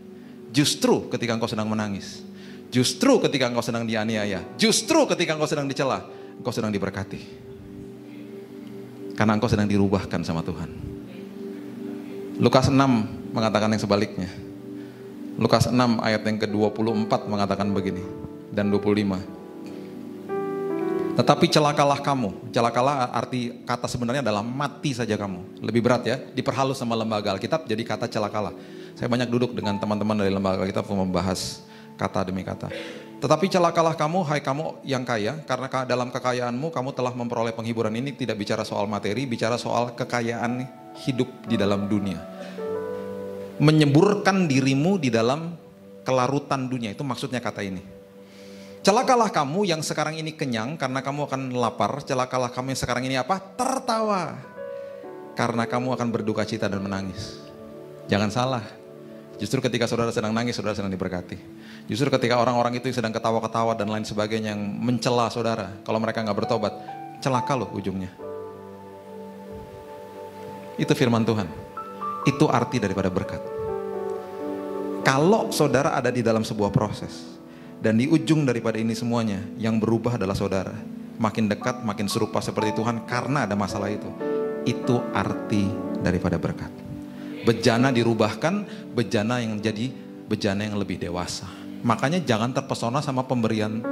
Justru ketika engkau sedang menangis, justru ketika engkau sedang dianiaya, justru ketika engkau sedang dicela, engkau sedang diberkati. Karena engkau sedang dirubahkan sama Tuhan. Lukas 6 mengatakan yang sebaliknya. Lukas 6 ayat yang ke-24 mengatakan begini dan 25. Tetapi celakalah kamu. Celakalah arti kata sebenarnya adalah mati saja kamu. Lebih berat ya, diperhalus sama lembaga Alkitab jadi kata celakalah. Saya banyak duduk dengan teman-teman dari lembaga Alkitab membahas kata demi kata. Tetapi celakalah kamu, hai kamu yang kaya, karena dalam kekayaanmu kamu telah memperoleh penghiburan ini tidak bicara soal materi, bicara soal kekayaan hidup di dalam dunia. Menyemburkan dirimu di dalam kelarutan dunia, itu maksudnya kata ini. Celakalah kamu yang sekarang ini kenyang karena kamu akan lapar. Celakalah kamu yang sekarang ini apa? Tertawa. Karena kamu akan berduka cita dan menangis. Jangan salah. Justru ketika saudara sedang nangis, saudara sedang diberkati. Justru ketika orang-orang itu sedang ketawa-ketawa dan lain sebagainya yang mencela saudara. Kalau mereka nggak bertobat, celaka loh ujungnya. Itu firman Tuhan. Itu arti daripada berkat. Kalau saudara ada di dalam sebuah proses, dan di ujung daripada ini semuanya yang berubah adalah saudara. Makin dekat, makin serupa seperti Tuhan karena ada masalah itu. Itu arti daripada berkat. Bejana dirubahkan, bejana yang jadi bejana yang lebih dewasa. Makanya jangan terpesona sama pemberian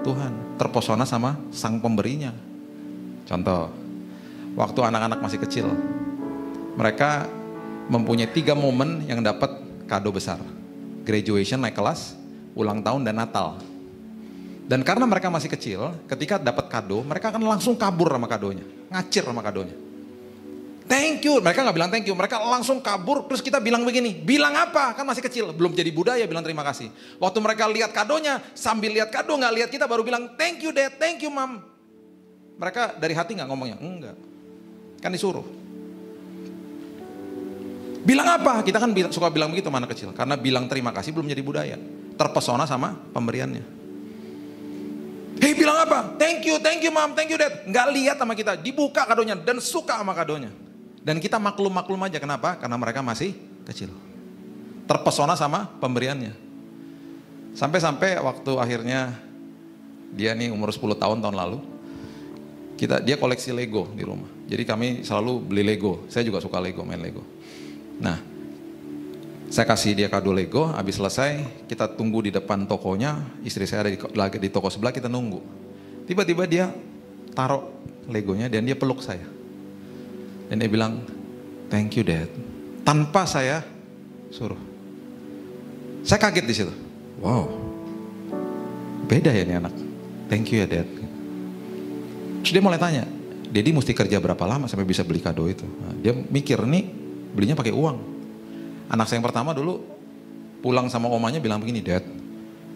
Tuhan, terpesona sama sang pemberinya. Contoh, waktu anak-anak masih kecil, mereka mempunyai tiga momen yang dapat kado besar. Graduation naik kelas, ulang tahun dan Natal. Dan karena mereka masih kecil, ketika dapat kado, mereka akan langsung kabur sama kadonya, ngacir sama kadonya. Thank you, mereka nggak bilang thank you, mereka langsung kabur. Terus kita bilang begini, bilang apa? Kan masih kecil, belum jadi budaya bilang terima kasih. Waktu mereka lihat kadonya, sambil lihat kado nggak lihat kita baru bilang thank you dad, thank you mom. Mereka dari hati nggak ngomongnya, enggak, kan disuruh. Bilang apa? Kita kan suka bilang begitu mana kecil, karena bilang terima kasih belum jadi budaya terpesona sama pemberiannya. Hei bilang apa? Thank you, thank you mom, thank you dad. Nggak lihat sama kita, dibuka kadonya dan suka sama kadonya. Dan kita maklum-maklum aja, kenapa? Karena mereka masih kecil. Terpesona sama pemberiannya. Sampai-sampai waktu akhirnya dia nih umur 10 tahun tahun lalu, kita dia koleksi Lego di rumah. Jadi kami selalu beli Lego. Saya juga suka Lego, main Lego. Nah, saya kasih dia kado Lego, habis selesai kita tunggu di depan tokonya, istri saya ada di, lagi di toko sebelah kita nunggu. Tiba-tiba dia taruh Legonya dan dia peluk saya. Dan dia bilang, thank you dad. Tanpa saya suruh. Saya kaget di situ. Wow, beda ya nih anak. Thank you ya dad. Terus dia mulai tanya, Dedi mesti kerja berapa lama sampai bisa beli kado itu? Nah, dia mikir nih belinya pakai uang. Anak saya yang pertama dulu pulang sama omanya bilang begini, Dad,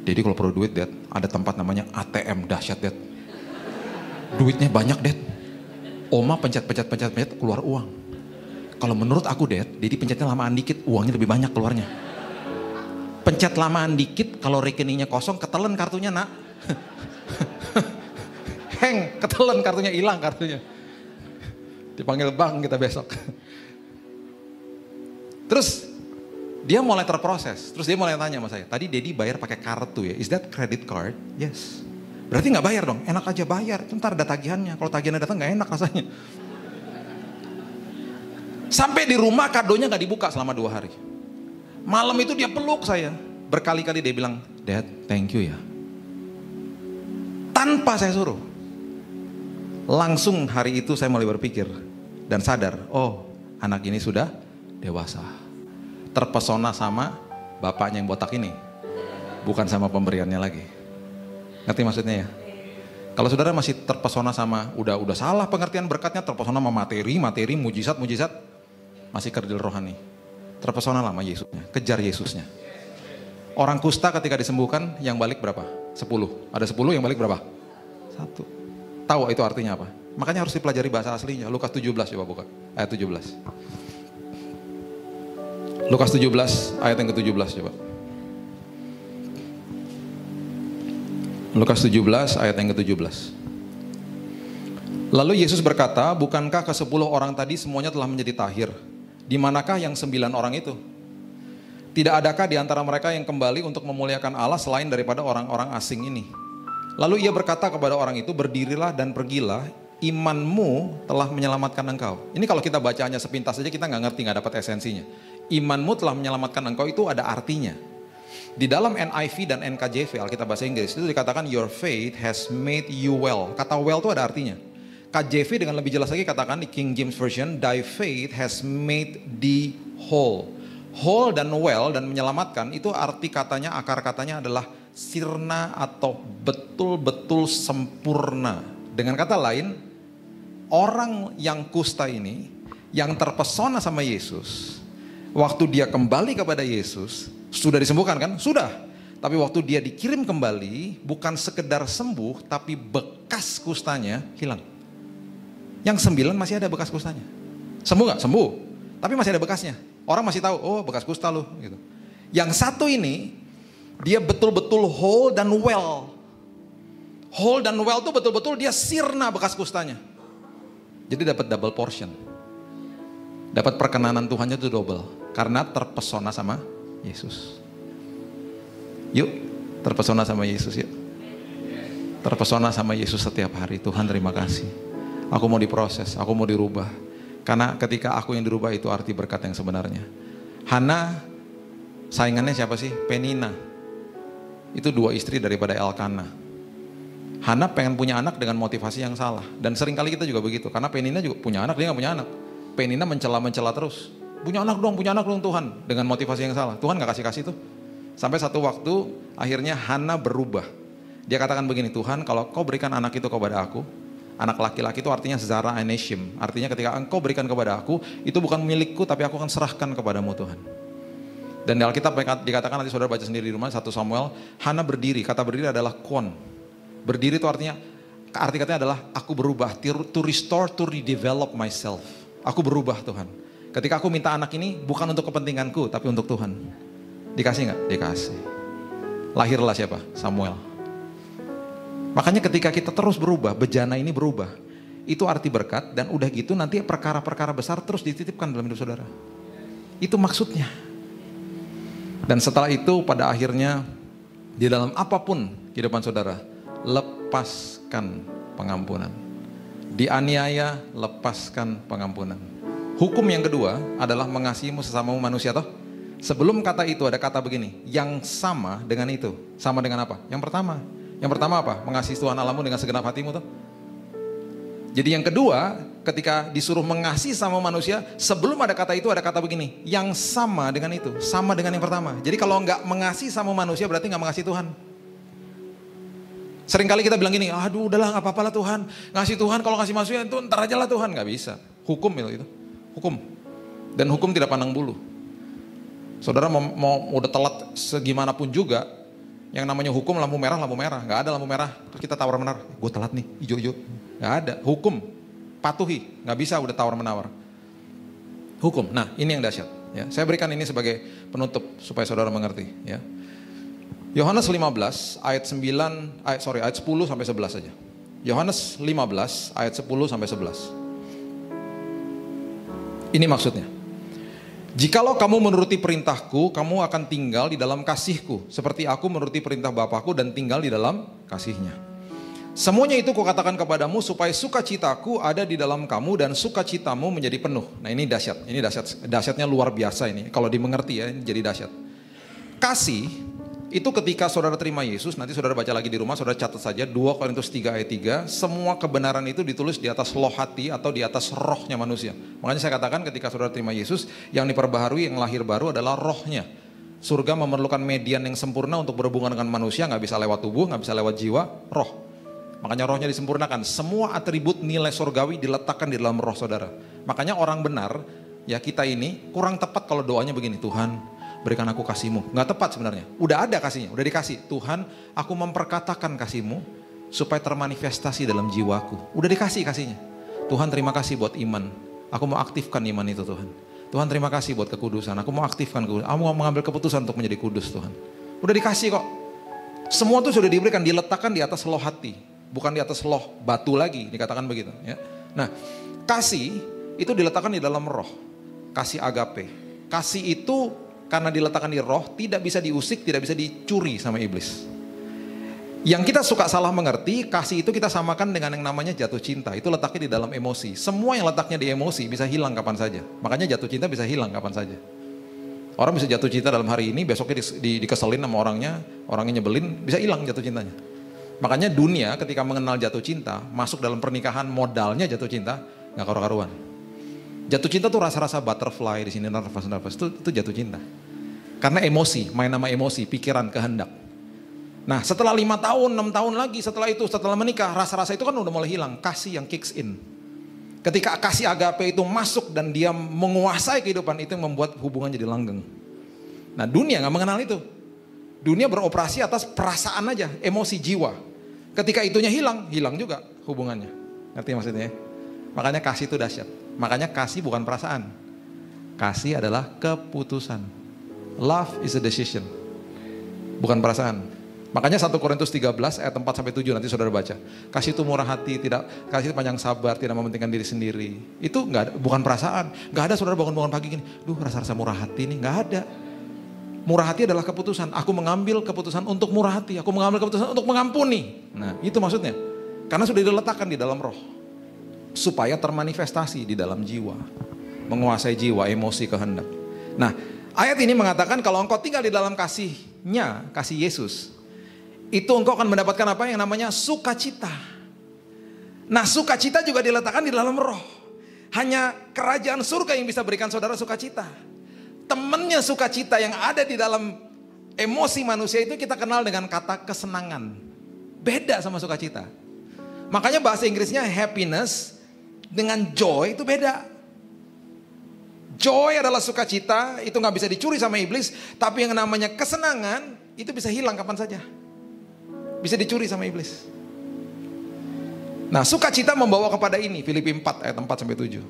jadi kalau perlu duit, Dad, ada tempat namanya ATM dahsyat, Dad. Duitnya banyak, Dad. Oma pencet-pencet-pencet-pencet keluar uang. Kalau menurut aku, Dad, jadi pencetnya lamaan dikit, uangnya lebih banyak keluarnya. Pencet lamaan dikit, kalau rekeningnya kosong, ketelan kartunya, nak. Heng, ketelan kartunya, hilang kartunya. Dipanggil bank kita besok. Terus dia mulai terproses. Terus dia mulai tanya sama saya, tadi Dedi bayar pakai kartu ya, is that credit card? Yes. Berarti nggak bayar dong, enak aja bayar, ntar ada tagihannya. Kalau tagihannya datang nggak enak rasanya. Sampai di rumah kadonya nggak dibuka selama dua hari. Malam itu dia peluk saya. Berkali-kali dia bilang, Dad, thank you ya. Tanpa saya suruh. Langsung hari itu saya mulai berpikir dan sadar, oh anak ini sudah dewasa terpesona sama bapaknya yang botak ini. Bukan sama pemberiannya lagi. Ngerti maksudnya ya? Kalau saudara masih terpesona sama, udah udah salah pengertian berkatnya, terpesona sama materi, materi, mujizat, mujizat, masih kerdil rohani. Terpesona lama Yesusnya, kejar Yesusnya. Orang kusta ketika disembuhkan yang balik berapa? 10. Ada 10 yang balik berapa? Satu. Tahu itu artinya apa? Makanya harus dipelajari bahasa aslinya. Lukas 17 coba buka. Ayat 17. Lukas 17 ayat yang ke-17 coba. Lukas 17 ayat yang ke-17. Lalu Yesus berkata, bukankah ke sepuluh orang tadi semuanya telah menjadi tahir? Di manakah yang sembilan orang itu? Tidak adakah di antara mereka yang kembali untuk memuliakan Allah selain daripada orang-orang asing ini? Lalu ia berkata kepada orang itu, berdirilah dan pergilah, imanmu telah menyelamatkan engkau. Ini kalau kita bacanya sepintas saja kita nggak ngerti, nggak dapat esensinya. Imanmu telah menyelamatkan engkau itu ada artinya. Di dalam NIV dan NKJV, Alkitab bahasa Inggris, itu dikatakan your faith has made you well. Kata well itu ada artinya. KJV dengan lebih jelas lagi katakan di King James Version, thy faith has made thee whole. Whole dan well dan menyelamatkan itu arti katanya, akar katanya adalah sirna atau betul-betul sempurna. Dengan kata lain, orang yang kusta ini, yang terpesona sama Yesus, waktu dia kembali kepada Yesus, sudah disembuhkan kan? Sudah. Tapi waktu dia dikirim kembali, bukan sekedar sembuh, tapi bekas kustanya hilang. Yang sembilan masih ada bekas kustanya. Sembuh nggak? Sembuh. Tapi masih ada bekasnya. Orang masih tahu, oh bekas kusta loh. Gitu. Yang satu ini, dia betul-betul whole dan well. Whole dan well tuh betul-betul dia sirna bekas kustanya. Jadi dapat double portion. Dapat perkenanan Tuhannya itu double. Karena terpesona sama Yesus. Yuk, terpesona sama Yesus yuk. Terpesona sama Yesus setiap hari. Tuhan terima kasih. Aku mau diproses, aku mau dirubah. Karena ketika aku yang dirubah itu arti berkat yang sebenarnya. Hana saingannya siapa sih? Penina. Itu dua istri daripada Elkana. Hana pengen punya anak dengan motivasi yang salah. Dan sering kali kita juga begitu. Karena Penina juga punya anak, dia nggak punya anak. Penina mencela-mencela terus. Punya anak dong, punya anak dong Tuhan. Dengan motivasi yang salah. Tuhan nggak kasih-kasih tuh. Sampai satu waktu akhirnya Hana berubah. Dia katakan begini, Tuhan kalau kau berikan anak itu kepada aku, Anak laki-laki itu artinya Zara Aneshim. Artinya ketika engkau berikan kepada aku, itu bukan milikku tapi aku akan serahkan kepadamu Tuhan. Dan di Alkitab dikatakan nanti saudara baca sendiri di rumah, satu Samuel, Hana berdiri, kata berdiri adalah kon. Berdiri itu artinya, arti katanya adalah aku berubah, to restore, to redevelop myself. Aku berubah Tuhan. Ketika aku minta anak ini bukan untuk kepentinganku, tapi untuk Tuhan. Dikasih nggak? Dikasih. Lahirlah siapa? Samuel. Makanya ketika kita terus berubah, bejana ini berubah. Itu arti berkat dan udah gitu nanti perkara-perkara besar terus dititipkan dalam hidup saudara. Itu maksudnya. Dan setelah itu pada akhirnya di dalam apa pun kehidupan saudara, lepaskan pengampunan. Dianiaya, lepaskan pengampunan. Hukum yang kedua adalah mengasihimu sesama manusia toh. Sebelum kata itu ada kata begini, yang sama dengan itu. Sama dengan apa? Yang pertama, yang pertama apa? Mengasihi Tuhan Allahmu dengan segenap hatimu tuh. Jadi yang kedua, ketika disuruh mengasihi sama manusia, sebelum ada kata itu ada kata begini, yang sama dengan itu, sama dengan yang pertama. Jadi kalau nggak mengasihi sama manusia berarti nggak mengasihi Tuhan. Seringkali kita bilang gini, aduh udahlah nggak apa-apa lah Tuhan, ngasih Tuhan kalau ngasih manusia itu ntar aja lah Tuhan, nggak bisa. Hukum itu, hukum. Dan hukum tidak pandang bulu. Saudara mau, mau udah telat segimanapun juga, yang namanya hukum lampu merah, lampu merah. Nggak ada lampu merah. Kita tawar menawar. Gue telat nih, hijau-hijau. Nggak ada. Hukum. Patuhi. Nggak bisa udah tawar menawar. Hukum. Nah ini yang dahsyat. Ya, saya berikan ini sebagai penutup supaya saudara mengerti. Ya. Yohanes 15 ayat 9, ayat, sorry ayat 10 sampai 11 saja. Yohanes 15 ayat 10 sampai 11. Ini maksudnya. Jikalau kamu menuruti perintahku, kamu akan tinggal di dalam kasihku. Seperti aku menuruti perintah Bapakku dan tinggal di dalam kasihnya. Semuanya itu kukatakan kepadamu supaya sukacitaku ada di dalam kamu dan sukacitamu menjadi penuh. Nah ini dahsyat, ini dahsyat, dahsyatnya luar biasa ini. Kalau dimengerti ya, ini jadi dahsyat. Kasih itu ketika saudara terima Yesus, nanti saudara baca lagi di rumah, saudara catat saja 2 Korintus 3 ayat 3, semua kebenaran itu ditulis di atas loh hati atau di atas rohnya manusia. Makanya saya katakan ketika saudara terima Yesus, yang diperbaharui, yang lahir baru adalah rohnya. Surga memerlukan median yang sempurna untuk berhubungan dengan manusia, nggak bisa lewat tubuh, nggak bisa lewat jiwa, roh. Makanya rohnya disempurnakan. Semua atribut nilai surgawi diletakkan di dalam roh saudara. Makanya orang benar ya kita ini kurang tepat kalau doanya begini, Tuhan berikan aku kasihmu. Nggak tepat sebenarnya. Udah ada kasihnya, udah dikasih. Tuhan aku memperkatakan kasihmu supaya termanifestasi dalam jiwaku. Udah dikasih kasihnya. Tuhan terima kasih buat iman. Aku mau aktifkan iman itu Tuhan. Tuhan terima kasih buat kekudusan. Aku mau aktifkan kekudusan. Aku mau mengambil keputusan untuk menjadi kudus Tuhan. Udah dikasih kok. Semua itu sudah diberikan, diletakkan di atas loh hati. Bukan di atas loh batu lagi, dikatakan begitu. Ya. Nah, kasih itu diletakkan di dalam roh. Kasih agape. Kasih itu karena diletakkan di roh, tidak bisa diusik, tidak bisa dicuri sama iblis. Yang kita suka salah mengerti, kasih itu kita samakan dengan yang namanya jatuh cinta. Itu letaknya di dalam emosi. Semua yang letaknya di emosi bisa hilang kapan saja. Makanya jatuh cinta bisa hilang kapan saja. Orang bisa jatuh cinta dalam hari ini, besoknya di, di, dikeselin sama orangnya, orangnya nyebelin, bisa hilang jatuh cintanya. Makanya dunia ketika mengenal jatuh cinta, masuk dalam pernikahan modalnya jatuh cinta, nggak karu-karuan. Jatuh cinta tuh rasa-rasa butterfly di sini, nervous-nervous, itu, itu jatuh cinta. Karena emosi, main nama emosi, pikiran, kehendak. Nah setelah lima tahun, enam tahun lagi setelah itu, setelah menikah, rasa-rasa itu kan udah mulai hilang. Kasih yang kicks in. Ketika kasih agape itu masuk dan dia menguasai kehidupan itu yang membuat hubungan jadi langgeng. Nah dunia nggak mengenal itu. Dunia beroperasi atas perasaan aja, emosi jiwa. Ketika itunya hilang, hilang juga hubungannya. Ngerti maksudnya? Makanya kasih itu dahsyat. Makanya kasih bukan perasaan. Kasih adalah keputusan. Love is a decision. Bukan perasaan. Makanya 1 Korintus 13 ayat 4 sampai 7 nanti saudara baca. Kasih itu murah hati, tidak kasih itu panjang sabar, tidak mementingkan diri sendiri. Itu enggak bukan perasaan. Enggak ada saudara bangun-bangun pagi gini, duh rasa-rasa murah hati ini enggak ada. Murah hati adalah keputusan. Aku mengambil keputusan untuk murah hati. Aku mengambil keputusan untuk mengampuni. Nah, itu maksudnya. Karena sudah diletakkan di dalam roh. Supaya termanifestasi di dalam jiwa. Menguasai jiwa, emosi, kehendak. Nah, ayat ini mengatakan kalau engkau tinggal di dalam kasihnya, kasih Yesus, itu engkau akan mendapatkan apa yang namanya sukacita. Nah sukacita juga diletakkan di dalam roh. Hanya kerajaan surga yang bisa berikan saudara sukacita. Temennya sukacita yang ada di dalam emosi manusia itu kita kenal dengan kata kesenangan. Beda sama sukacita. Makanya bahasa Inggrisnya happiness dengan joy itu beda. Joy adalah sukacita, itu nggak bisa dicuri sama iblis. Tapi yang namanya kesenangan itu bisa hilang kapan saja. Bisa dicuri sama iblis. Nah, sukacita membawa kepada ini, Filipi 4 ayat 4 sampai 7.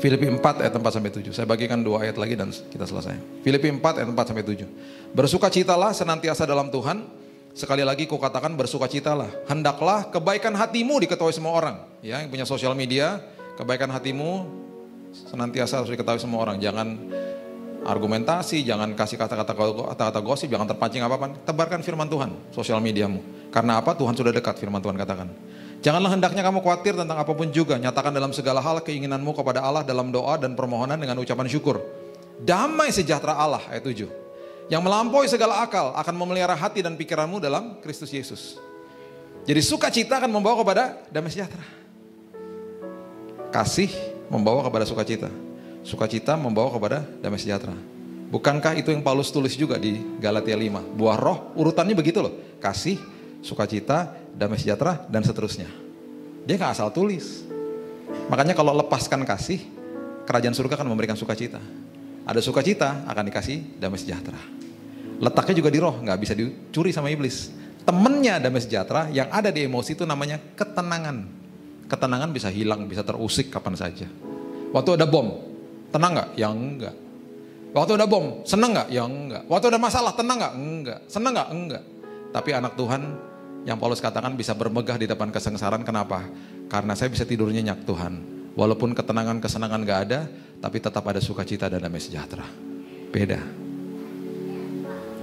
Filipi 4 ayat 4 sampai 7. Saya bagikan dua ayat lagi dan kita selesai. Filipi 4 ayat 4 sampai 7. Bersukacitalah senantiasa dalam Tuhan. Sekali lagi ku katakan bersukacitalah. Hendaklah kebaikan hatimu diketahui semua orang. Ya, yang punya sosial media, kebaikan hatimu senantiasa harus diketahui semua orang. Jangan argumentasi, jangan kasih kata-kata kata-kata gosip, jangan terpancing apa-apa. Tebarkan firman Tuhan, sosial mediamu. Karena apa? Tuhan sudah dekat, firman Tuhan katakan. Janganlah hendaknya kamu khawatir tentang apa pun juga. Nyatakan dalam segala hal keinginanmu kepada Allah dalam doa dan permohonan dengan ucapan syukur. Damai sejahtera Allah, ayat 7. Yang melampaui segala akal akan memelihara hati dan pikiranmu dalam Kristus Yesus. Jadi sukacita akan membawa kepada damai sejahtera. Kasih membawa kepada sukacita. Sukacita membawa kepada damai sejahtera. Bukankah itu yang Paulus tulis juga di Galatia 5? Buah roh urutannya begitu loh. Kasih, sukacita, damai sejahtera, dan seterusnya. Dia nggak asal tulis. Makanya kalau lepaskan kasih, kerajaan surga akan memberikan sukacita. Ada sukacita akan dikasih damai sejahtera. Letaknya juga di roh, nggak bisa dicuri sama iblis. Temennya damai sejahtera yang ada di emosi itu namanya ketenangan. Ketenangan bisa hilang, bisa terusik kapan saja. Waktu ada bom, Tenang nggak? Ya enggak. Waktu ada bom, senang nggak? Ya enggak. Waktu ada masalah, tenang nggak? Enggak. Senang nggak? Enggak. Tapi anak Tuhan yang Paulus katakan bisa bermegah di depan kesengsaraan. Kenapa? Karena saya bisa tidur nyenyak Tuhan. Walaupun ketenangan, kesenangan gak ada, tapi tetap ada sukacita dan damai sejahtera. Beda.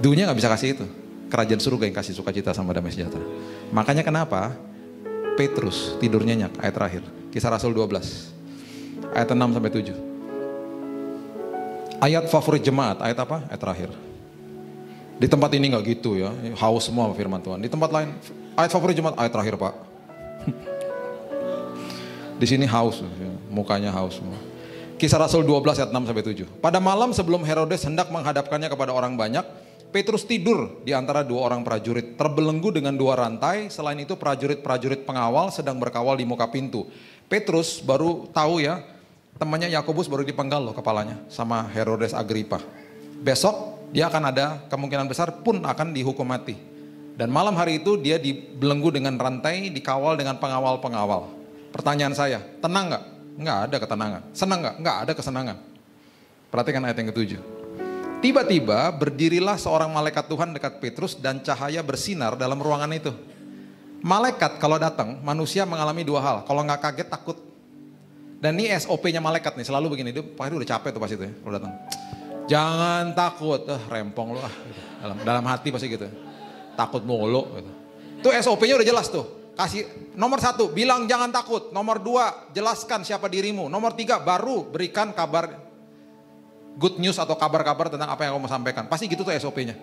Dunia gak bisa kasih itu. Kerajaan surga yang kasih sukacita sama damai sejahtera. Makanya kenapa Petrus tidur nyenyak, ayat terakhir. Kisah Rasul 12. Ayat 6 sampai 7. Ayat favorit jemaat, ayat apa? Ayat terakhir. Di tempat ini nggak gitu ya, haus semua firman Tuhan. Di tempat lain, ayat favorit jemaat, ayat terakhir pak. Di sini haus, ya. mukanya haus semua. Kisah Rasul 12 ayat 6 sampai 7. Pada malam sebelum Herodes hendak menghadapkannya kepada orang banyak, Petrus tidur di antara dua orang prajurit, terbelenggu dengan dua rantai. Selain itu prajurit-prajurit pengawal sedang berkawal di muka pintu. Petrus baru tahu ya, temannya Yakobus baru dipenggal loh kepalanya sama Herodes Agrippa. Besok dia akan ada kemungkinan besar pun akan dihukum mati. Dan malam hari itu dia dibelenggu dengan rantai, dikawal dengan pengawal-pengawal. Pertanyaan saya, tenang nggak? Nggak ada ketenangan. Senang nggak? Nggak ada kesenangan. Perhatikan ayat yang ketujuh. Tiba-tiba berdirilah seorang malaikat Tuhan dekat Petrus dan cahaya bersinar dalam ruangan itu. Malaikat kalau datang, manusia mengalami dua hal. Kalau nggak kaget, takut. Dan ini SOP-nya malaikat nih, selalu begini. Dia pasti udah capek tuh pas itu ya, datang. Jangan takut, eh rempong lu ah. Gitu. Dalam, dalam hati pasti gitu. Takut mulu gitu. Tuh SOP-nya udah jelas tuh. Kasih nomor satu, bilang jangan takut. Nomor dua, jelaskan siapa dirimu. Nomor tiga, baru berikan kabar good news atau kabar-kabar tentang apa yang kamu sampaikan. Pasti gitu tuh SOP-nya.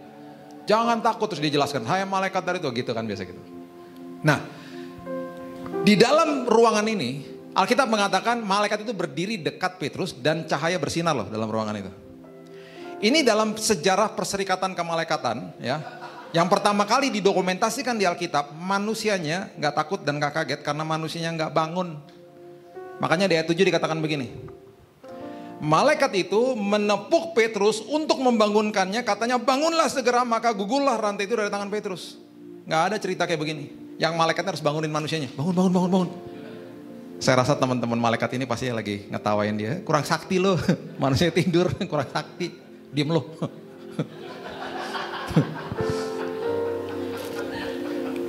Jangan takut terus dijelaskan. Saya malaikat dari itu gitu kan biasa gitu. Nah, di dalam ruangan ini Alkitab mengatakan malaikat itu berdiri dekat Petrus dan cahaya bersinar loh dalam ruangan itu. Ini dalam sejarah perserikatan kemalaikatan ya. Yang pertama kali didokumentasikan di Alkitab, manusianya nggak takut dan nggak kaget karena manusianya nggak bangun. Makanya di ayat 7 dikatakan begini. Malaikat itu menepuk Petrus untuk membangunkannya, katanya bangunlah segera maka gugurlah rantai itu dari tangan Petrus. Nggak ada cerita kayak begini. Yang malaikatnya harus bangunin manusianya. Bangun, bangun, bangun, bangun. Saya rasa teman-teman malaikat ini pasti lagi ngetawain dia. Kurang sakti loh. Manusia tidur, kurang sakti. Diem loh.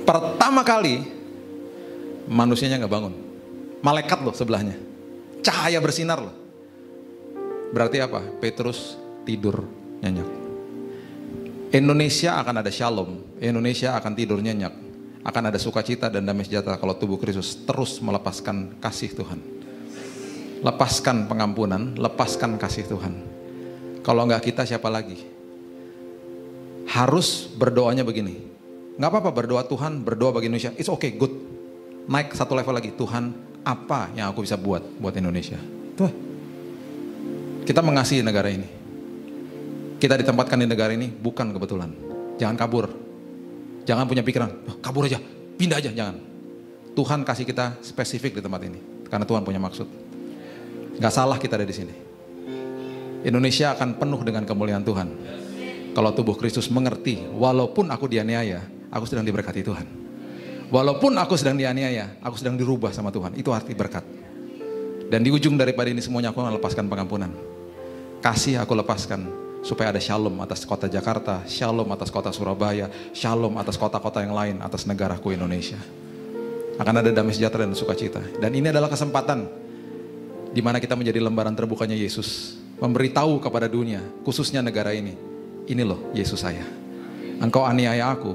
Pertama kali manusianya nggak bangun. Malaikat loh sebelahnya. Cahaya bersinar loh. Berarti apa? Petrus tidur nyenyak. Indonesia akan ada shalom. Indonesia akan tidur nyenyak akan ada sukacita dan damai sejahtera kalau tubuh Kristus terus melepaskan kasih Tuhan. Lepaskan pengampunan, lepaskan kasih Tuhan. Kalau enggak kita siapa lagi? Harus berdoanya begini. Nggak apa-apa berdoa Tuhan, berdoa bagi Indonesia. It's okay, good. Naik satu level lagi. Tuhan, apa yang aku bisa buat buat Indonesia? Tuh. Kita mengasihi negara ini. Kita ditempatkan di negara ini bukan kebetulan. Jangan kabur, Jangan punya pikiran, oh, kabur aja, pindah aja, jangan. Tuhan kasih kita spesifik di tempat ini, karena Tuhan punya maksud. Gak salah kita ada di sini. Indonesia akan penuh dengan kemuliaan Tuhan. Kalau tubuh Kristus mengerti, walaupun aku dianiaya, aku sedang diberkati Tuhan. Walaupun aku sedang dianiaya, aku sedang dirubah sama Tuhan. Itu arti berkat. Dan di ujung daripada ini semuanya aku melepaskan pengampunan. Kasih aku lepaskan, supaya ada shalom atas kota Jakarta, shalom atas kota Surabaya, shalom atas kota-kota yang lain, atas negaraku Indonesia. Akan ada damai sejahtera dan sukacita. Dan ini adalah kesempatan di mana kita menjadi lembaran terbukanya Yesus, memberitahu kepada dunia, khususnya negara ini, ini loh Yesus saya. Engkau aniaya aku,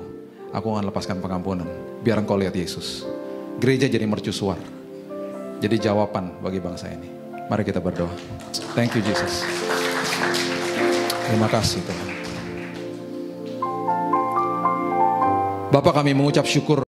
aku akan lepaskan pengampunan. Biar engkau lihat Yesus. Gereja jadi mercusuar. Jadi jawaban bagi bangsa ini. Mari kita berdoa. Thank you Jesus. Terima kasih Tuhan. Bapak kami mengucap syukur